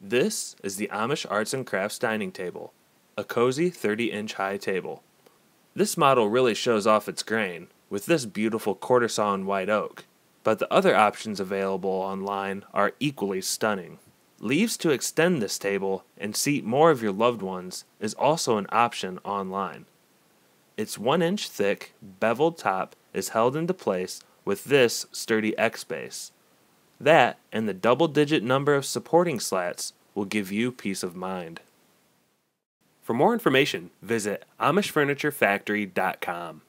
This is the Amish Arts and Crafts dining table, a cozy 30 inch high table. This model really shows off its grain with this beautiful quarter sawn white oak, but the other options available online are equally stunning. Leaves to extend this table and seat more of your loved ones is also an option online. Its 1 inch thick, beveled top is held into place with this sturdy X base. That and the double digit number of supporting slats will give you peace of mind. For more information, visit AmishFurnitureFactory.com.